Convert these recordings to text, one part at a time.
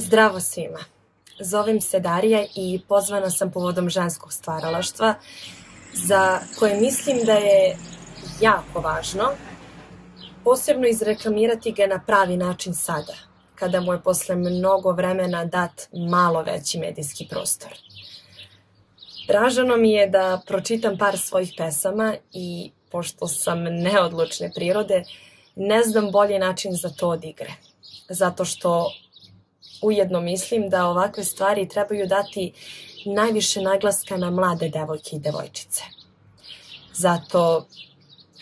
Zdravo svima. Zovem se Darija i pozvana sam povodom ženskog stvaralaštva za koje mislim da je jako važno posebno izreklamirati ga na pravi način sada, kada mu je posle mnogo vremena dat malo veći medijski prostor. Dražano mi je da pročitam par svojih pesama i, pošto sam neodlučne prirode, ne znam bolji način za to od igre. Zato što ujedno mislim da ovakve stvari trebaju dati najviše naglaska na mlade devojke i devojčice. Zato,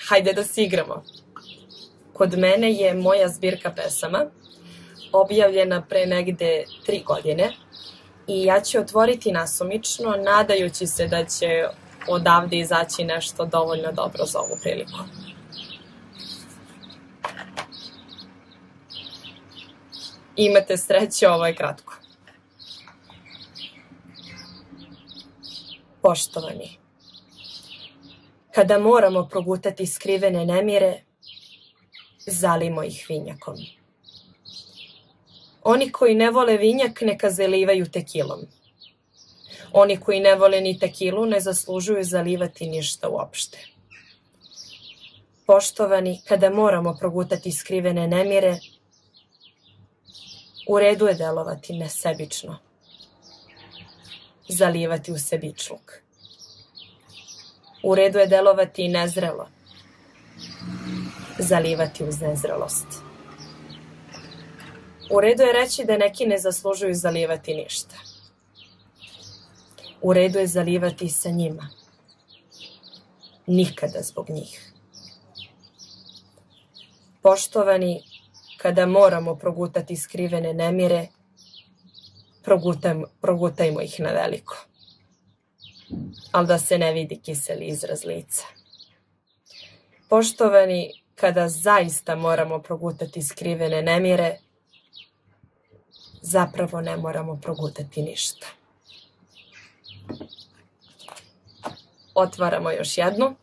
hajde da se igramo. Kod mene je moja zbirka pesama, objavljena pre negde tri godine i ja ću otvoriti nasumično, nadajući se da će odavde izaći nešto dovoljno dobro za ovu priliku. Imate sreće, ovo je kratko. Poštovani, kada moramo progutati skrivene nemire, zalimo ih vinjakom. Oni koji ne vole vinjak neka zalivaju tekilom. Oni koji ne vole ni tekilu ne zaslužuju zalivati ništa uopšte. Poštovani, kada moramo progutati skrivene nemire, u redu je delovati nesebično. Zalivati u sebičluk. U redu je delovati nezrelo. Zalivati uz nezrelost. U redu je reći da neki ne zaslužuju zalivati ništa. U redu je zalivati sa njima. Nikada zbog njih. Poštovani, kada moramo progutati skrivene nemire, progutajmo, progutajmo ih na veliko. Ali da se ne vidi kiseli izraz lica. Poštovani, kada zaista moramo progutati skrivene nemire, zapravo ne moramo progutati ništa. Otvaramo još jednu.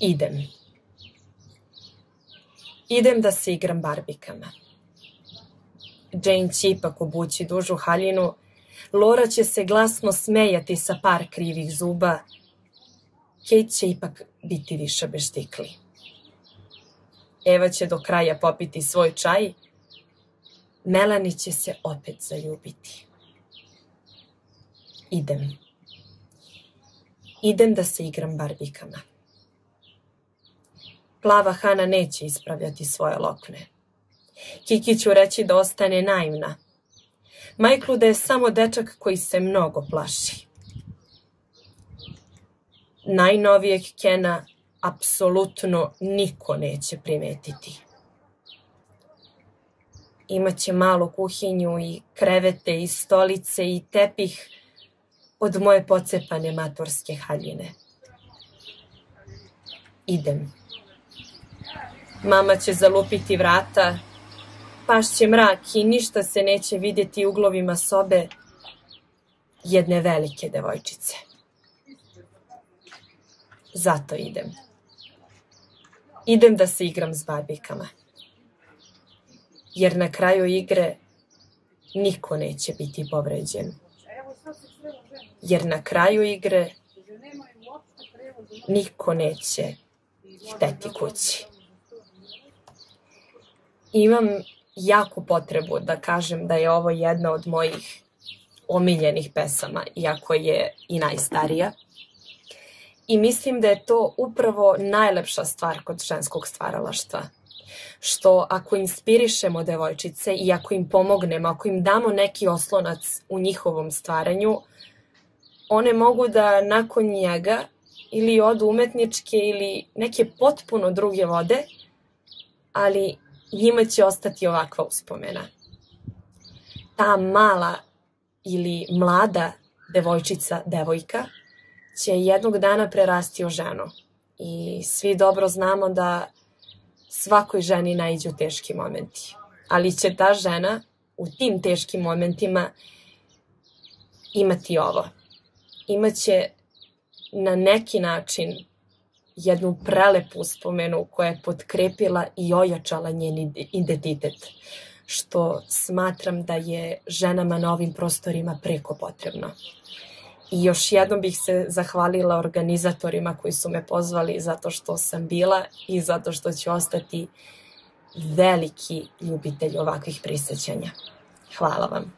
Idem. Idem da se igram barbikama. Jane će ipak obući dužu haljinu, Lora će se glasno smejati sa par krivih zuba, Kate će ipak biti više beštikli. Eva će do kraja popiti svoj čaj, Melani će se opet zaljubiti. Idem. Idem da se igram barbikama. Plava Hana neće ispravljati svoje lokne. Kiki ću reći da ostane naivna. Majklu da je samo dečak koji se mnogo plaši. Najnovijeg Kena apsolutno niko neće primetiti. Imaće malu kuhinju i krevete i stolice i tepih od moje pocepane matorske haljine. Idem. Mama će zalupiti vrata, pašće mrak i ništa se neće vidjeti uglovima sobe jedne velike devojčice. Zato idem. Idem da se igram s barbikama. Jer na kraju igre niko neće biti povređen. Jer na kraju igre niko neće hteti kući imam jaku potrebu da kažem da je ovo jedna od mojih omiljenih pesama, iako je i najstarija. I mislim da je to upravo najlepša stvar kod ženskog stvaralaštva. Što ako inspirišemo devojčice i ako im pomognemo, ako im damo neki oslonac u njihovom stvaranju, one mogu da nakon njega ili odu umetničke ili neke potpuno druge vode, ali njima će ostati ovakva uspomena. Ta mala ili mlada devojčica, devojka, će jednog dana prerasti u ženu. I svi dobro znamo da svakoj ženi najđu teški momenti. Ali će ta žena u tim teškim momentima imati ovo. Imaće na neki način jednu prelepu spomenu koja je potkrepila i ojačala njen identitet, što smatram da je ženama na ovim prostorima preko potrebno. I još jednom bih se zahvalila organizatorima koji su me pozvali zato što sam bila i zato što ću ostati veliki ljubitelj ovakvih prisećanja. Hvala vam.